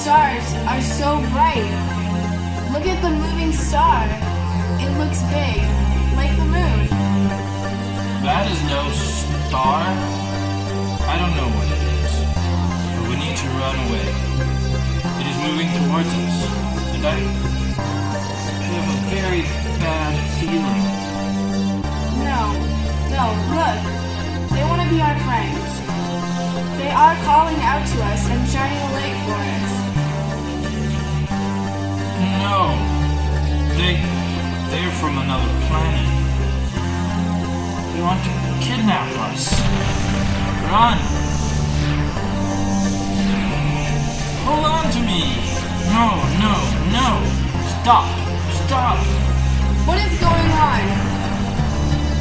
stars are so bright. Look at the moving star. It looks big, like the moon. That is no star. I don't know what it is, but we need to run away. It is moving towards us, and I have a very bad feeling. No, no, look. They want to be our friends. They are calling out to us and shining a light for us. They're from another planet. They want to kidnap us. Run! Hold on to me! No, no, no! Stop! Stop! What is going on?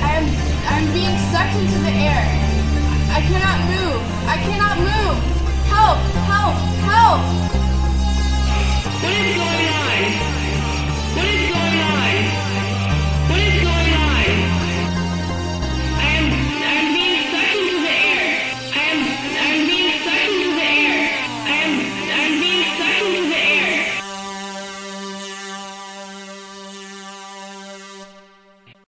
I am I'm being sucked into the air. I cannot move. I cannot move. Help! Help! Help!